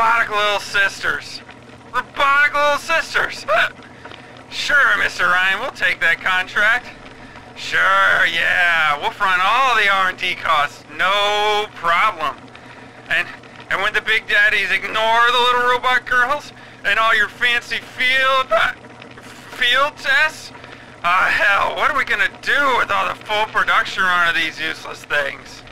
robotic little sisters. Robotic little sisters. sure, Mr. Ryan, we'll take that contract. Sure, yeah, we'll front all the R&D costs, no problem. And and when the big daddies ignore the little robot girls and all your fancy field uh, field tests, ah uh, hell, what are we gonna do with all the full production run of these useless things?